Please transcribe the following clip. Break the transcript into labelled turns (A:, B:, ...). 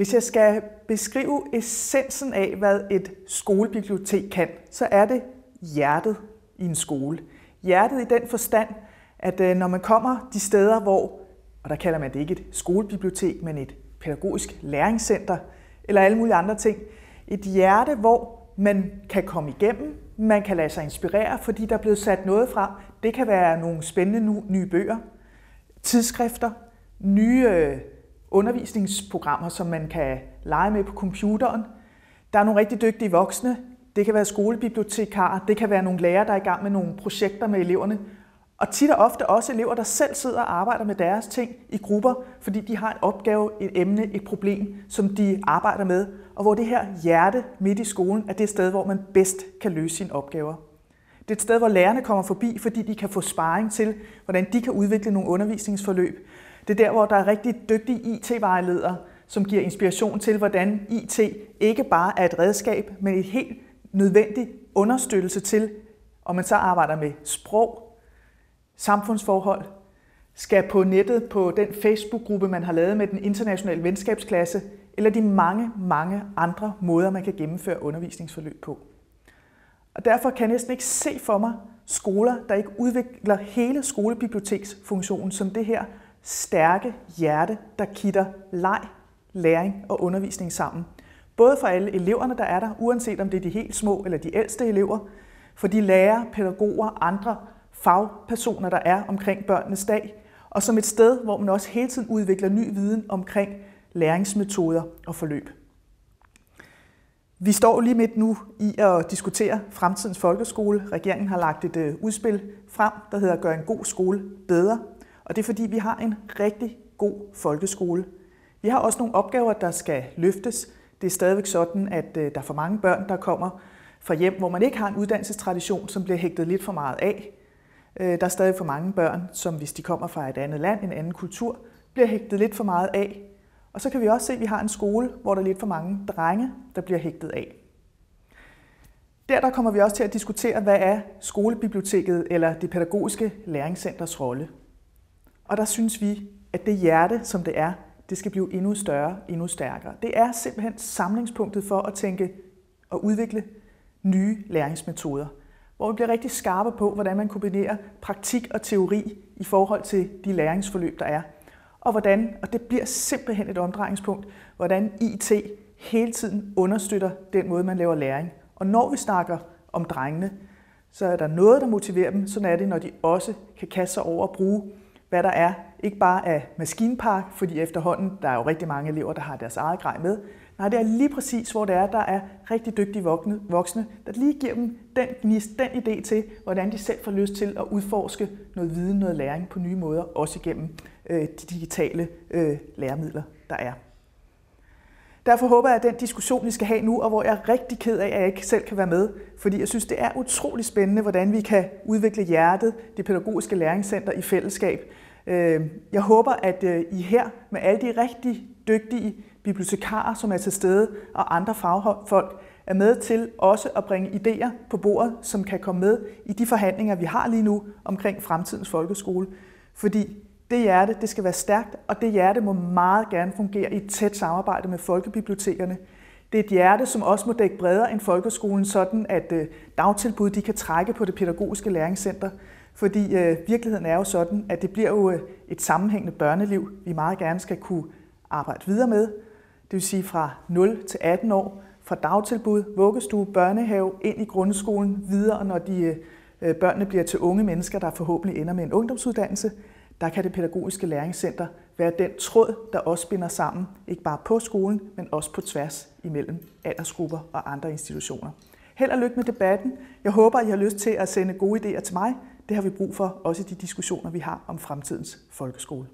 A: Hvis jeg skal beskrive essensen af, hvad et skolebibliotek kan, så er det hjertet i en skole. Hjertet i den forstand, at øh, når man kommer de steder, hvor, og der kalder man det ikke et skolebibliotek, men et pædagogisk læringscenter, eller alle mulige andre ting, et hjerte, hvor man kan komme igennem, man kan lade sig inspirere, fordi der er blevet sat noget fra. Det kan være nogle spændende nye bøger, tidsskrifter, nye øh, undervisningsprogrammer, som man kan lege med på computeren. Der er nogle rigtig dygtige voksne. Det kan være skolebibliotekarer, det kan være nogle lærere, der er i gang med nogle projekter med eleverne. Og tit og ofte også elever, der selv sidder og arbejder med deres ting i grupper, fordi de har en opgave, et emne, et problem, som de arbejder med. Og hvor det her hjerte midt i skolen er det sted, hvor man bedst kan løse sine opgaver. Det er et sted, hvor lærerne kommer forbi, fordi de kan få sparring til, hvordan de kan udvikle nogle undervisningsforløb. Det er der, hvor der er rigtig dygtige IT-vejledere, som giver inspiration til, hvordan IT ikke bare er et redskab, men et helt nødvendigt understøttelse til, om man så arbejder med sprog, samfundsforhold, skal på nettet på den Facebook-gruppe, man har lavet med den internationale venskabsklasse, eller de mange, mange andre måder, man kan gennemføre undervisningsforløb på. Og derfor kan jeg næsten ikke se for mig skoler, der ikke udvikler hele skolebiblioteksfunktionen som det her stærke hjerte, der kitter leg, læring og undervisning sammen. Både for alle eleverne, der er der, uanset om det er de helt små eller de ældste elever, for de lærere, pædagoger, andre fagpersoner, der er omkring børnenes dag, og som et sted, hvor man også hele tiden udvikler ny viden omkring læringsmetoder og forløb. Vi står lige midt nu i at diskutere fremtidens folkeskole. Regeringen har lagt et øh, udspil frem, der hedder Gør en god skole bedre. Og det er fordi, vi har en rigtig god folkeskole. Vi har også nogle opgaver, der skal løftes. Det er stadigvæk sådan, at øh, der er for mange børn, der kommer fra hjem, hvor man ikke har en uddannelsestradition, som bliver hægtet lidt for meget af. Øh, der er stadig for mange børn, som hvis de kommer fra et andet land, en anden kultur, bliver hægtet lidt for meget af. Og så kan vi også se, at vi har en skole, hvor der er lidt for mange drenge, der bliver hægtet af. Der, der kommer vi også til at diskutere, hvad er skolebiblioteket eller det pædagogiske læringscenters rolle. Og der synes vi, at det hjerte, som det er, det skal blive endnu større, endnu stærkere. Det er simpelthen samlingspunktet for at tænke og udvikle nye læringsmetoder, hvor vi bliver rigtig skarpe på, hvordan man kombinerer praktik og teori i forhold til de læringsforløb, der er. Og hvordan, og det bliver simpelthen et omdrejningspunkt, hvordan IT hele tiden understøtter den måde, man laver læring. Og når vi snakker om drengene, så er der noget, der motiverer dem. Sådan er det, når de også kan kaste sig over og bruge hvad der er, ikke bare af maskinpark, fordi efterhånden, der er jo rigtig mange elever, der har deres eget grej med. Nej, det er lige præcis, hvor det er, der er rigtig dygtige voksne, der lige giver dem den, den idé til, hvordan de selv får lyst til at udforske noget viden, noget læring på nye måder, også igennem øh, de digitale øh, læremidler, der er. Derfor håber jeg, at den diskussion, vi skal have nu, og hvor jeg er rigtig ked af, at jeg ikke selv kan være med, fordi jeg synes, det er utrolig spændende, hvordan vi kan udvikle hjertet, det pædagogiske læringscenter i fællesskab. Øh, jeg håber, at øh, I her med alle de rigtig dygtige bibliotekarer, som er til stede, og andre fagfolk, er med til også at bringe idéer på bordet, som kan komme med i de forhandlinger, vi har lige nu omkring fremtidens folkeskole. Fordi det hjerte, det skal være stærkt, og det hjerte må meget gerne fungere i et tæt samarbejde med folkebibliotekerne. Det er et hjerte, som også må dække bredere end folkeskolen, sådan at øh, dagtilbud de kan trække på det pædagogiske læringscenter. Fordi øh, virkeligheden er jo sådan, at det bliver jo øh, et sammenhængende børneliv, vi meget gerne skal kunne arbejde videre med. Det vil sige fra 0 til 18 år, fra dagtilbud, vuggestue, børnehave, ind i grundskolen, videre, når de, øh, øh børnene bliver til unge mennesker, der forhåbentlig ender med en ungdomsuddannelse der kan det pædagogiske læringscenter være den tråd, der også binder sammen, ikke bare på skolen, men også på tværs imellem aldersgrupper og andre institutioner. Held og lykke med debatten. Jeg håber, I har lyst til at sende gode idéer til mig. Det har vi brug for, også i de diskussioner, vi har om fremtidens folkeskole.